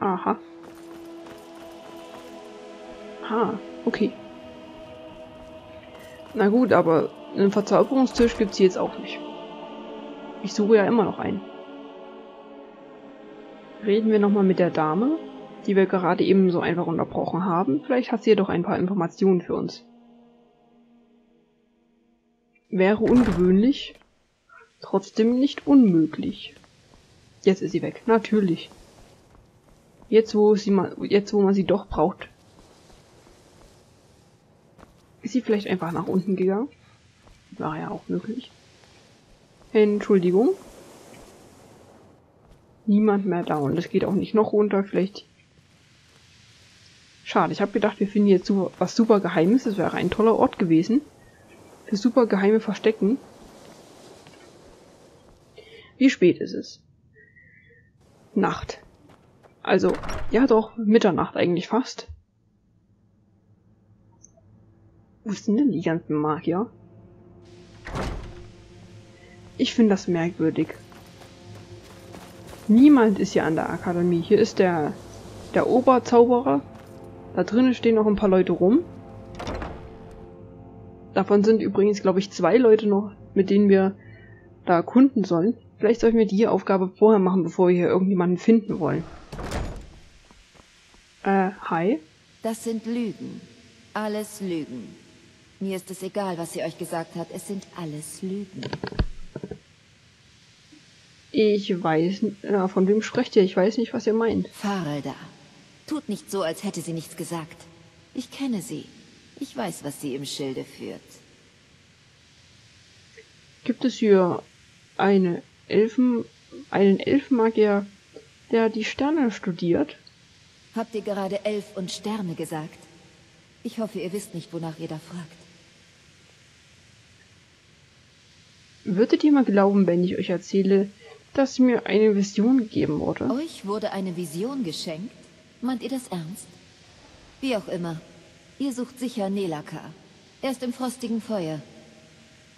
Aha. Ha, okay. Na gut, aber einen Verzauberungstisch gibt's hier jetzt auch nicht. Ich suche ja immer noch einen. Reden wir nochmal mit der Dame, die wir gerade eben so einfach unterbrochen haben. Vielleicht hat sie ja doch ein paar Informationen für uns. Wäre ungewöhnlich, trotzdem nicht unmöglich. Jetzt ist sie weg, natürlich. Jetzt wo sie mal, jetzt wo man sie doch braucht. Ist sie vielleicht einfach nach unten gegangen? War ja auch möglich. Entschuldigung. Niemand mehr da und es geht auch nicht noch runter. Vielleicht. Schade, ich habe gedacht, wir finden jetzt super, was super Geheimes. Das wäre ein toller Ort gewesen. Für super geheime Verstecken. Wie spät ist es? Nacht. Also, ja doch, Mitternacht eigentlich fast. Wo sind denn die ganzen Magier? Ich finde das merkwürdig. Niemand ist hier an der Akademie. Hier ist der, der Oberzauberer. Da drinnen stehen noch ein paar Leute rum. Davon sind übrigens, glaube ich, zwei Leute noch, mit denen wir da erkunden sollen. Vielleicht sollten wir die Aufgabe vorher machen, bevor wir hier irgendjemanden finden wollen. Äh, hi? Das sind Lügen. Alles Lügen. Mir ist es egal, was sie euch gesagt hat. Es sind alles Lügen. Ich weiß, äh, von wem sprecht ihr? Ich weiß nicht, was ihr meint. Farelda. Tut nicht so, als hätte sie nichts gesagt. Ich kenne sie. Ich weiß, was sie im Schilde führt. Gibt es hier eine Elfen, einen Elfenmagier, der die Sterne studiert? Habt ihr gerade Elf und Sterne gesagt? Ich hoffe, ihr wisst nicht, wonach ihr da fragt. Würdet ihr mal glauben, wenn ich euch erzähle, dass mir eine Vision gegeben wurde? Euch wurde eine Vision geschenkt? Meint ihr das ernst? Wie auch immer. Ihr sucht sicher Nelaka. Er ist im frostigen Feuer.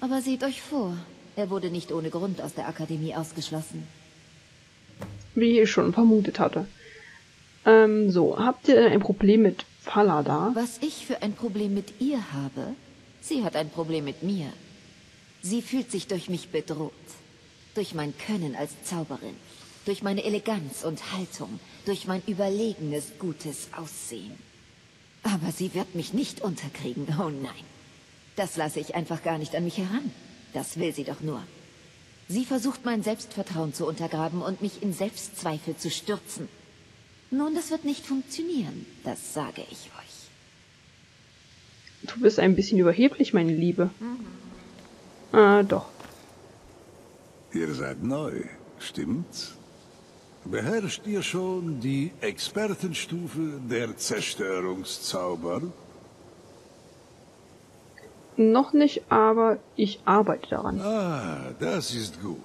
Aber seht euch vor, er wurde nicht ohne Grund aus der Akademie ausgeschlossen. Wie ich schon vermutet hatte. Ähm, so, habt ihr denn ein Problem mit Falada? Was ich für ein Problem mit ihr habe, sie hat ein Problem mit mir. Sie fühlt sich durch mich bedroht. Durch mein Können als Zauberin. Durch meine Eleganz und Haltung. Durch mein überlegenes, gutes Aussehen. Aber sie wird mich nicht unterkriegen, oh nein. Das lasse ich einfach gar nicht an mich heran. Das will sie doch nur. Sie versucht mein Selbstvertrauen zu untergraben und mich in Selbstzweifel zu stürzen. Nun, das wird nicht funktionieren, das sage ich euch. Du bist ein bisschen überheblich, meine Liebe. Mhm. Äh, doch. Ihr seid neu, stimmt's? Beherrscht ihr schon die Expertenstufe der Zerstörungszauber? Noch nicht, aber ich arbeite daran. Ah, das ist gut.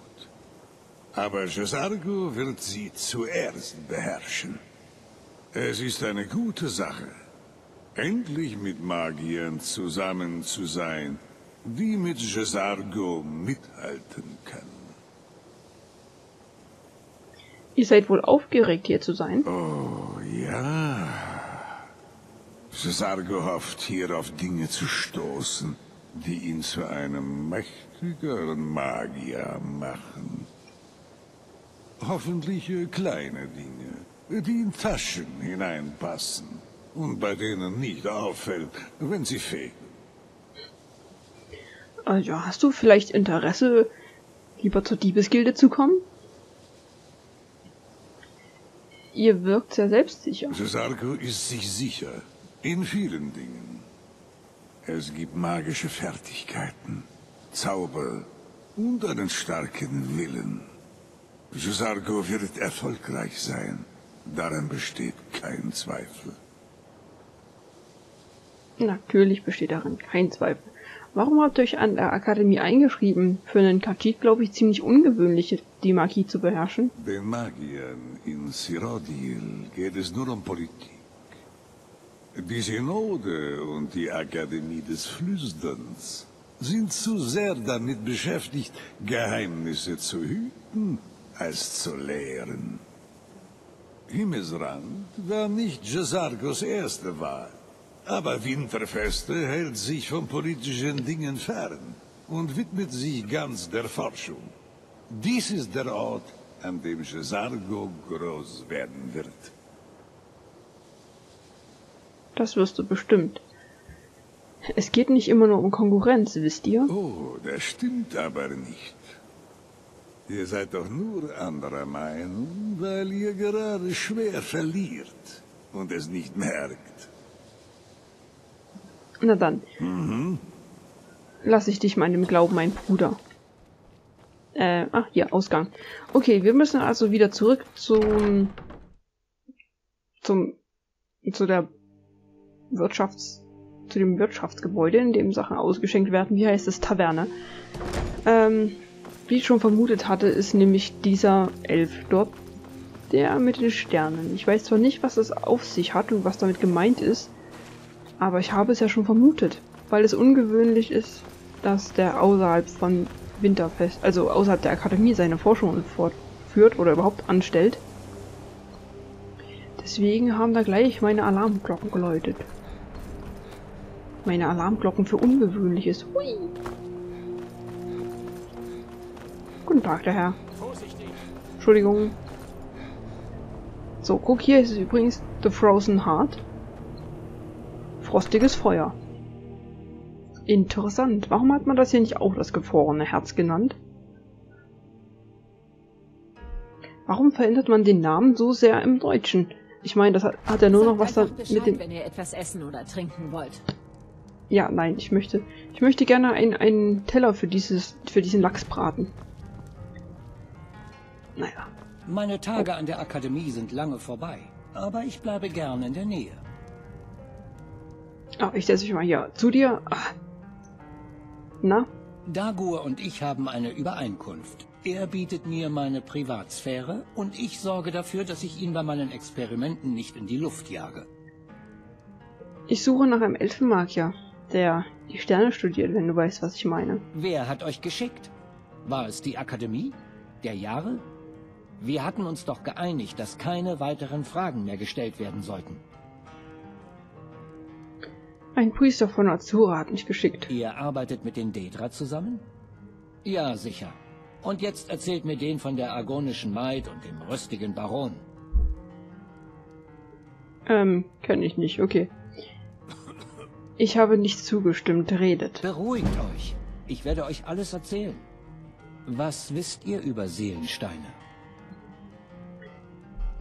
Aber Jesargo wird sie zuerst beherrschen. Es ist eine gute Sache, endlich mit Magiern zusammen zu sein, die mit Jesargo mithalten können. Ihr seid wohl aufgeregt, hier zu sein? Oh, ja. Cesargo hofft, hier auf Dinge zu stoßen, die ihn zu einem mächtigeren Magier machen. Hoffentlich kleine Dinge, die in Taschen hineinpassen und bei denen nicht auffällt, wenn sie fehlen. Also, hast du vielleicht Interesse, lieber zur Diebesgilde zu kommen? Ihr wirkt sehr selbstsicher. Cesarco ist sich sicher. In vielen Dingen. Es gibt magische Fertigkeiten, Zauber und einen starken Willen. Cesarco wird erfolgreich sein. Daran besteht kein Zweifel. Natürlich besteht daran kein Zweifel. Warum habt ihr euch an der Akademie eingeschrieben? Für einen Khajiit, glaube ich, ziemlich ungewöhnlich, die Magie zu beherrschen. Den Magiern in Sirodil geht es nur um Politik. Die Synode und die Akademie des Flüsterns sind zu sehr damit beschäftigt, Geheimnisse zu hüten, als zu lehren. Himmelsrand war nicht Jesargos erste Wahl. Aber Winterfeste hält sich von politischen Dingen fern und widmet sich ganz der Forschung. Dies ist der Ort, an dem Jesargo groß werden wird. Das wirst du bestimmt. Es geht nicht immer nur um Konkurrenz, wisst ihr? Oh, das stimmt aber nicht. Ihr seid doch nur anderer Meinung, weil ihr gerade schwer verliert und es nicht merkt. Na dann. Mhm. Lass ich dich meinem Glauben, mein Bruder. Äh, ach, hier, Ausgang. Okay, wir müssen also wieder zurück zum, zum, zu der Wirtschafts, zu dem Wirtschaftsgebäude, in dem Sachen ausgeschenkt werden. Wie heißt es? Taverne. Ähm, wie ich schon vermutet hatte, ist nämlich dieser Elf dort der mit den Sternen. Ich weiß zwar nicht, was es auf sich hat und was damit gemeint ist, aber ich habe es ja schon vermutet, weil es ungewöhnlich ist, dass der außerhalb von Winterfest, also außerhalb der Akademie seine Forschungen fortführt oder überhaupt anstellt. Deswegen haben da gleich meine Alarmglocken geläutet. Meine Alarmglocken für Ungewöhnliches. Hui. Guten Tag, der Herr. Entschuldigung. So, guck, hier ist es übrigens The Frozen Heart. Frostiges Feuer. Interessant. Warum hat man das hier nicht auch das gefrorene Herz genannt? Warum verändert man den Namen so sehr im Deutschen? Ich meine, das hat, hat ja nur Sagt noch was da mit dem... wenn ihr etwas essen oder trinken wollt. Ja, nein, ich möchte, ich möchte gerne einen, einen Teller für dieses, für diesen Lachsbraten. Naja. Meine Tage an der Akademie sind lange vorbei, aber ich bleibe gern in der Nähe. Ah, ich setze mich mal hier zu dir. Ah. Na? Dagur und ich haben eine Übereinkunft. Er bietet mir meine Privatsphäre und ich sorge dafür, dass ich ihn bei meinen Experimenten nicht in die Luft jage. Ich suche nach einem Elfenmagier, der die Sterne studiert, wenn du weißt, was ich meine. Wer hat euch geschickt? War es die Akademie? Der Jahre? Wir hatten uns doch geeinigt, dass keine weiteren Fragen mehr gestellt werden sollten. Ein Priester von Azura hat mich geschickt. Ihr arbeitet mit den Dedra zusammen? Ja, sicher. Und jetzt erzählt mir den von der argonischen Maid und dem rüstigen Baron. Ähm, kenne ich nicht, okay. Ich habe nicht zugestimmt, redet. Beruhigt euch. Ich werde euch alles erzählen. Was wisst ihr über Seelensteine?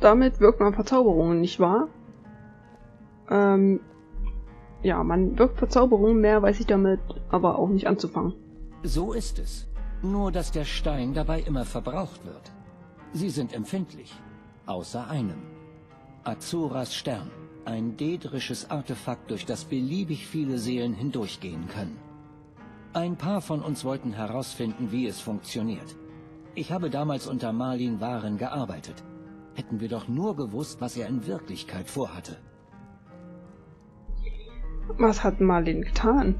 Damit wirkt man Verzauberungen, nicht wahr? Ähm, ja, man wirkt Verzauberungen, mehr weiß ich damit aber auch nicht anzufangen. So ist es. Nur, dass der Stein dabei immer verbraucht wird. Sie sind empfindlich. Außer einem. Azuras Stern. Ein dedrisches Artefakt, durch das beliebig viele Seelen hindurchgehen können. Ein paar von uns wollten herausfinden, wie es funktioniert. Ich habe damals unter Marlin Waren gearbeitet. Hätten wir doch nur gewusst, was er in Wirklichkeit vorhatte. Was hat Marlin getan?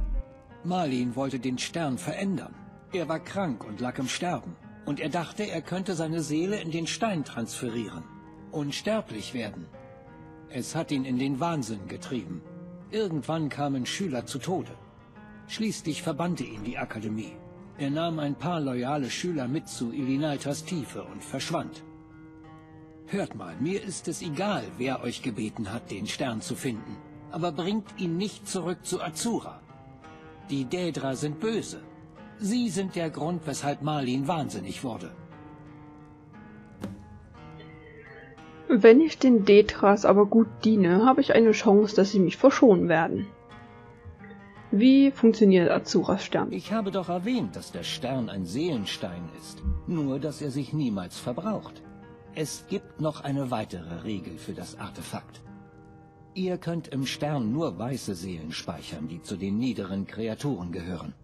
Marlin wollte den Stern verändern. Er war krank und lag im Sterben. Und er dachte, er könnte seine Seele in den Stein transferieren. Unsterblich werden. Es hat ihn in den Wahnsinn getrieben. Irgendwann kamen Schüler zu Tode. Schließlich verbannte ihn die Akademie. Er nahm ein paar loyale Schüler mit zu Ilinaitas Tiefe und verschwand. Hört mal, mir ist es egal, wer euch gebeten hat, den Stern zu finden aber bringt ihn nicht zurück zu Azura. Die Daedra sind böse. Sie sind der Grund, weshalb Marlin wahnsinnig wurde. Wenn ich den Detras aber gut diene, habe ich eine Chance, dass sie mich verschonen werden. Wie funktioniert Azuras Stern? Ich habe doch erwähnt, dass der Stern ein Seelenstein ist. Nur, dass er sich niemals verbraucht. Es gibt noch eine weitere Regel für das Artefakt. Ihr könnt im Stern nur weiße Seelen speichern, die zu den niederen Kreaturen gehören.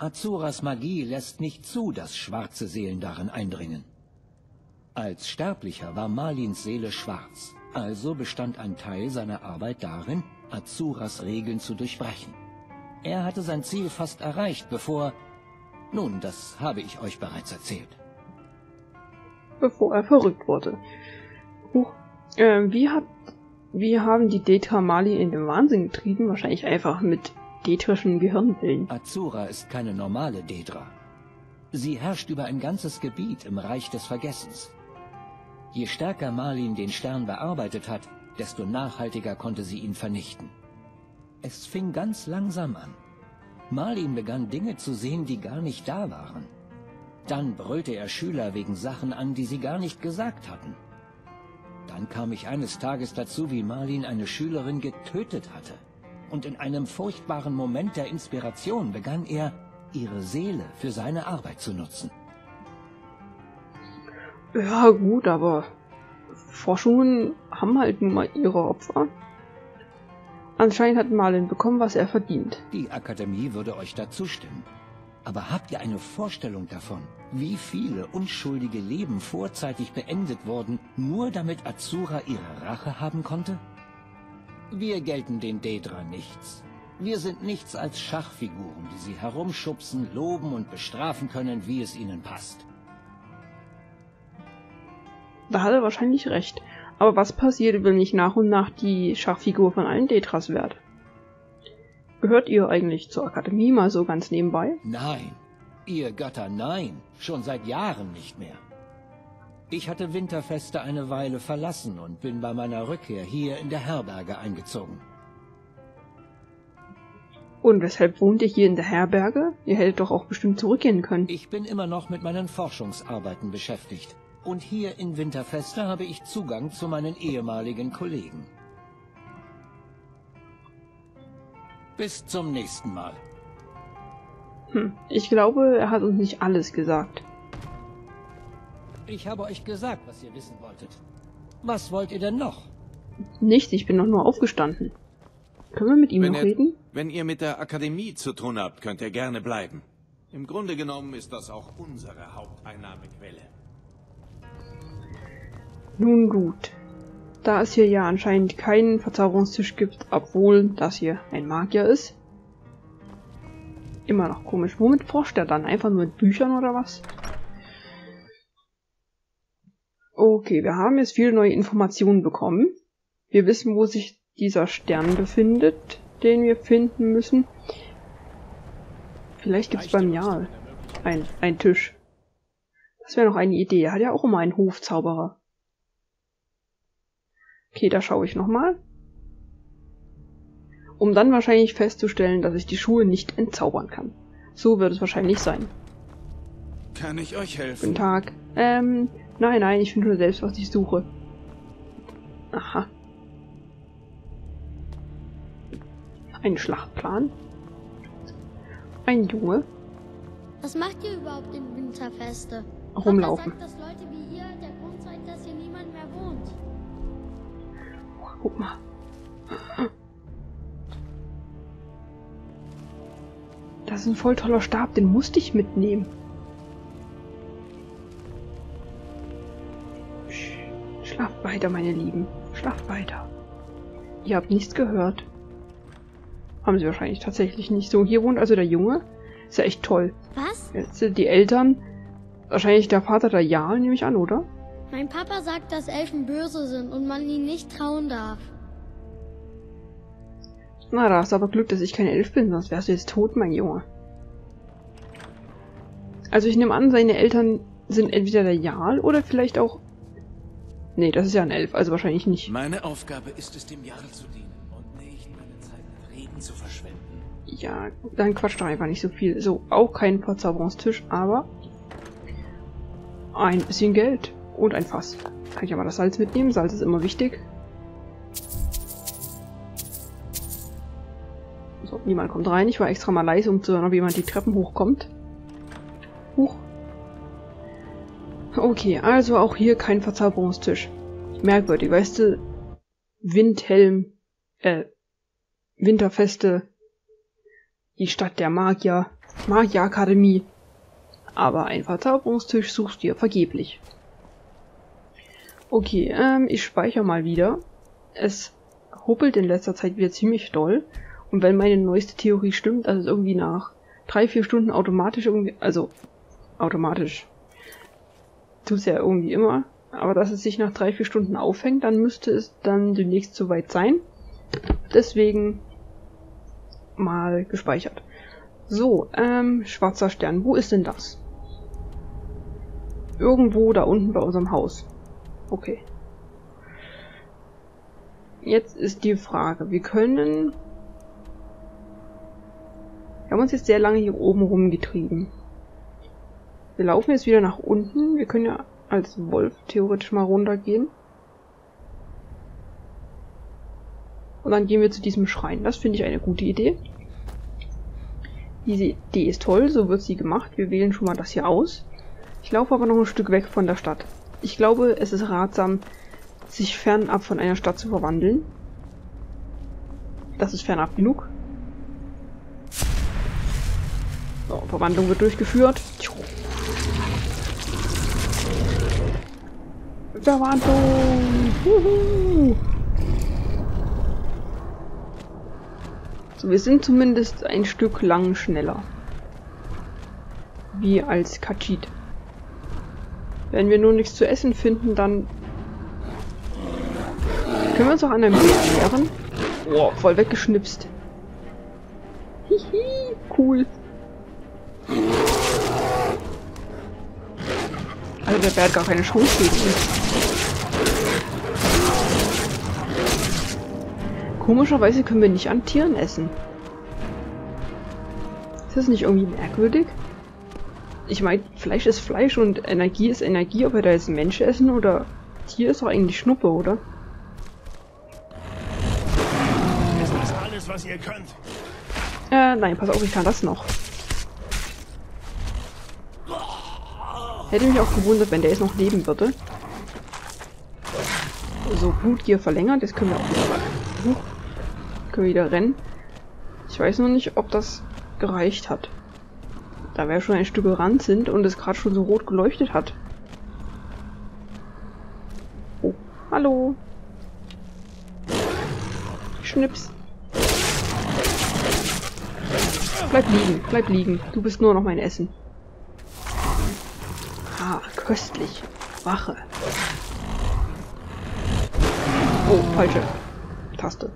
Azuras Magie lässt nicht zu, dass schwarze Seelen darin eindringen. Als Sterblicher war Malins Seele schwarz, also bestand ein Teil seiner Arbeit darin, Azuras Regeln zu durchbrechen. Er hatte sein Ziel fast erreicht, bevor... Nun, das habe ich euch bereits erzählt. Bevor er verrückt wurde. Huch, Ähm, wie hat, wie haben die Detra Mali in den Wahnsinn getrieben? Wahrscheinlich einfach mit detrischen Gehirnwillen. Azura ist keine normale Dedra. Sie herrscht über ein ganzes Gebiet im Reich des Vergessens. Je stärker Marlin den Stern bearbeitet hat, desto nachhaltiger konnte sie ihn vernichten. Es fing ganz langsam an. Marlin begann Dinge zu sehen, die gar nicht da waren. Dann brüllte er Schüler wegen Sachen an, die sie gar nicht gesagt hatten. Dann kam ich eines Tages dazu, wie Marlin eine Schülerin getötet hatte. Und in einem furchtbaren Moment der Inspiration begann er, ihre Seele für seine Arbeit zu nutzen. Ja, gut, aber Forschungen haben halt nun mal ihre Opfer. Anscheinend hat Marlin bekommen, was er verdient. Die Akademie würde euch dazu stimmen. Aber habt ihr eine Vorstellung davon, wie viele unschuldige Leben vorzeitig beendet wurden, nur damit Azura ihre Rache haben konnte? Wir gelten den Dedra nichts. Wir sind nichts als Schachfiguren, die sie herumschubsen, loben und bestrafen können, wie es ihnen passt. Da hat er wahrscheinlich recht. Aber was passiert, wenn ich nach und nach die Schachfigur von allen Detras werde? Gehört ihr eigentlich zur Akademie mal so ganz nebenbei? Nein, ihr Götter, nein, schon seit Jahren nicht mehr. Ich hatte Winterfeste eine Weile verlassen und bin bei meiner Rückkehr hier in der Herberge eingezogen. Und weshalb wohnt ihr hier in der Herberge? Ihr hättet doch auch bestimmt zurückgehen können. Ich bin immer noch mit meinen Forschungsarbeiten beschäftigt. Und hier in Winterfeste habe ich Zugang zu meinen ehemaligen Kollegen. Bis zum nächsten Mal. Hm, ich glaube, er hat uns nicht alles gesagt. Ich habe euch gesagt, was ihr wissen wolltet. Was wollt ihr denn noch? Nichts, ich bin doch nur aufgestanden. Können wir mit ihm Wenn noch er- reden? Wenn ihr mit der Akademie zu tun habt, könnt ihr gerne bleiben. Im Grunde genommen ist das auch unsere Haupteinnahmequelle. Nun gut. Da es hier ja anscheinend keinen Verzauberungstisch gibt, obwohl das hier ein Magier ist. Immer noch komisch. Womit forscht er dann? Einfach nur mit Büchern oder was? Okay, wir haben jetzt viele neue Informationen bekommen. Wir wissen, wo sich dieser Stern befindet, den wir finden müssen. Vielleicht gibt's beim Jarl ein, ein Tisch. Das wäre noch eine Idee. Er hat ja auch immer einen Hofzauberer. Okay, da schaue ich nochmal. Um dann wahrscheinlich festzustellen, dass ich die Schuhe nicht entzaubern kann. So wird es wahrscheinlich sein. Kann ich euch Guten helfen? Tag. Ähm, nein, nein, ich finde nur selbst, was ich suche. Aha. Ein Schlachtplan. Ein Junge. Was macht ihr überhaupt in Winterfeste? Rumlaufen. Sagt, dass Leute wie ihr der Grund seid, dass hier niemand mehr wohnt. Guck mal. Das ist ein voll toller Stab, den musste ich mitnehmen. Schlaft weiter, meine Lieben. Schlaft weiter. Ihr habt nichts gehört. Haben sie wahrscheinlich tatsächlich nicht. So, hier wohnt also der Junge. Ist ja echt toll. Was? Jetzt sind die Eltern. Wahrscheinlich der Vater der Jarl, nehme ich an, oder? Mein Papa sagt, dass Elfen böse sind und man ihnen nicht trauen darf. Na, da hast du aber Glück, dass ich kein Elf bin, sonst wärst du jetzt tot, mein Junge. Also ich nehme an, seine Eltern sind entweder der Jarl oder vielleicht auch... Nee, das ist ja ein Elf, also wahrscheinlich nicht. Meine Aufgabe ist es, dem Jarl zu dienen und nicht meine Zeit mit Reden zu verschwenden. Ja, dann quatscht doch einfach nicht so viel. So, auch kein Verzauberungstisch, aber... Ein bisschen Geld und ein Fass. Kann ich aber das Salz mitnehmen? Salz ist immer wichtig. So, niemand kommt rein. Ich war extra mal leise, um zu hören, ob jemand die Treppen hochkommt. Okay, also auch hier kein Verzauberungstisch. Merkwürdig, weißt du, Windhelm, äh, Winterfeste, die Stadt der Magier, Magierakademie. Aber ein Verzauberungstisch suchst du ja vergeblich. Okay, ähm, ich speichere mal wieder. Es huppelt in letzter Zeit wieder ziemlich doll. Und wenn meine neueste Theorie stimmt, dass es irgendwie nach drei, vier Stunden automatisch irgendwie, also automatisch, tut's ja irgendwie immer, Aber dass es sich nach drei, vier Stunden aufhängt, dann müsste es dann demnächst soweit sein. Deswegen mal gespeichert. So, ähm, schwarzer Stern. Wo ist denn das? Irgendwo da unten bei unserem Haus. Okay. Jetzt ist die Frage. Wir können... Wir haben uns jetzt sehr lange hier oben rumgetrieben. Wir laufen jetzt wieder nach unten. Wir können ja als Wolf theoretisch mal runtergehen. Und dann gehen wir zu diesem Schrein. Das finde ich eine gute Idee. Diese Idee ist toll, so wird sie gemacht. Wir wählen schon mal das hier aus. Ich laufe aber noch ein Stück weg von der Stadt. Ich glaube, es ist ratsam, sich fernab von einer Stadt zu verwandeln. Das ist fernab genug. So, Verwandlung wird durchgeführt. Verwandlung! Juhu. So, wir sind zumindest ein Stück lang schneller. Wie als Kachit. Wenn wir nur nichts zu essen finden, dann können wir uns auch an einem Bild ernähren. Oh, voll weggeschnipst. Hihi, cool. Also der hat gar keine Chance gegen uns. Komischerweise können wir nicht an Tieren essen. Ist das nicht irgendwie merkwürdig? Ich meine, Fleisch ist Fleisch und Energie ist Energie, ob wir da jetzt Mensch essen oder Tier ist doch eigentlich Schnuppe, oder? Ist das alles, was ihr könnt? Äh, nein, pass auf, ich kann das noch. Hätte mich auch gewundert, wenn der jetzt noch leben würde. So, Blutgier verlängert, jetzt können wir auch wieder... Huch. Können wir wieder rennen. Ich weiß noch nicht, ob das gereicht hat. Da wir schon ein Stück gerannt sind und es gerade schon so rot geleuchtet hat. Oh, hallo. Schnips. Bleib liegen, bleib liegen. Du bist nur noch mein Essen. Köstlich. Wache. Oh, falsche Taste.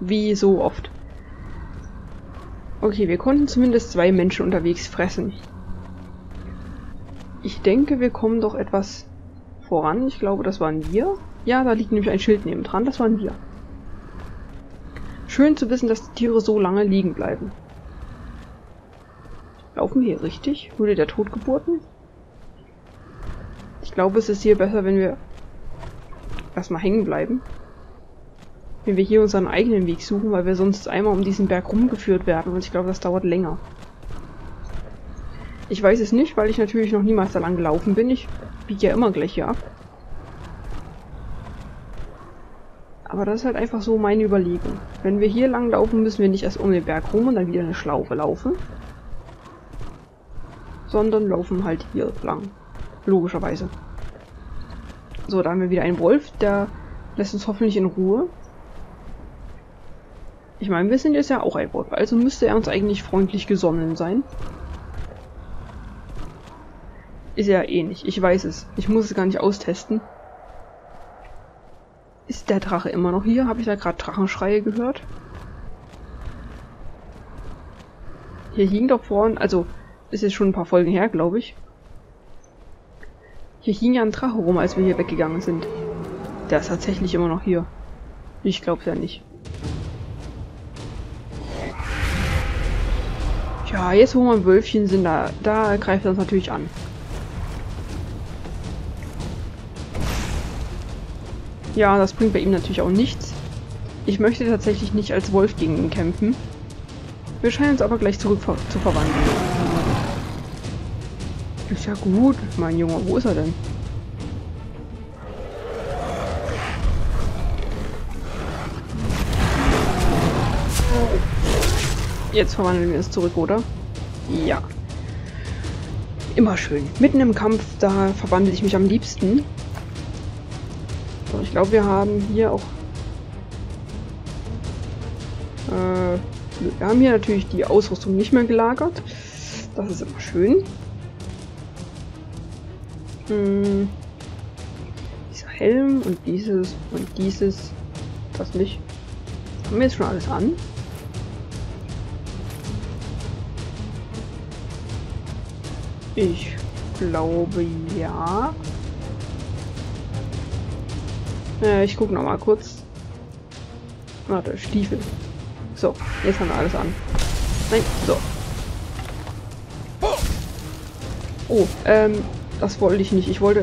Wie so oft. Okay, wir konnten zumindest zwei Menschen unterwegs fressen. Ich denke, wir kommen doch etwas voran. Ich glaube, das waren wir. Ja, da liegt nämlich ein Schild neben dran. Das waren wir. Schön zu wissen, dass die Tiere so lange liegen bleiben. Laufen wir hier richtig? Höhle der Totgeburten? Ich glaube, es ist hier besser, wenn wir erstmal hängen bleiben wenn wir hier unseren eigenen Weg suchen, weil wir sonst einmal um diesen Berg rumgeführt werden und ich glaube, das dauert länger. Ich weiß es nicht, weil ich natürlich noch niemals da lang gelaufen bin. Ich biege ja immer gleich hier ab. Aber das ist halt einfach so meine Überlegung. Wenn wir hier lang laufen, müssen wir nicht erst um den Berg rum und dann wieder eine Schlaufe laufen. Sondern laufen halt hier lang. Logischerweise. So, da haben wir wieder einen Wolf, der lässt uns hoffentlich in Ruhe. Ich meine, wir sind jetzt ja auch ein Wolf, also müsste er uns eigentlich freundlich gesonnen sein. Ist ja eh nicht. Ich weiß es. Ich muss es gar nicht austesten. Ist der Drache immer noch hier? Habe ich da gerade Drachenschreie gehört? Hier hing doch vorhin, also ist jetzt schon ein paar Folgen her, glaube ich. Hier hing ja ein Drache rum, als wir hier weggegangen sind. Der ist tatsächlich immer noch hier. Ich glaube ja nicht. Ja, jetzt wo wir ein Wölfchen sind, da, da greift er uns natürlich an. Ja, das bringt bei ihm natürlich auch nichts. Ich möchte tatsächlich nicht als Wolf gegen ihn kämpfen. Wir scheinen uns aber gleich zurück zu verwandeln. Ist ja gut, mein Junge. Wo ist er denn? Jetzt verwandeln wir uns zurück, oder? Ja. Immer schön. Mitten im Kampf, da verwandle ich mich am liebsten. So, ich glaube, wir haben hier auch... Äh, wir haben hier natürlich die Ausrüstung nicht mehr gelagert. Das ist immer schön. Hm. Helm und dieses und dieses. Das nicht. Haben wir jetzt schon alles an? Ich glaube ja. Äh, ich gucke noch mal kurz. Warte, Stiefel. So, jetzt haben wir alles an. Nein, so. Oh, ähm, das wollte ich nicht. Ich wollte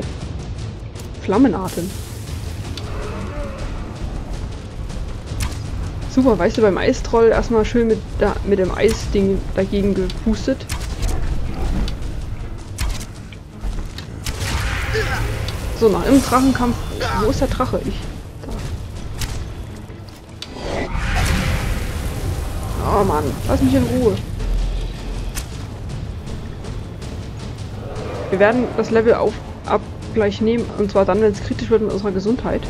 Flammenarten. Super, weißt du, beim Eistroll erstmal schön mit, da, mit dem Eisding dagegen gepustet. So, nach dem Drachenkampf. Wo ist der Drache? Ich. Da. Oh Mann, lass mich in Ruhe. Wir werden das Level auf ab gleich nehmen, und zwar dann, wenn es kritisch wird mit unserer Gesundheit.